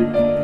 Bye.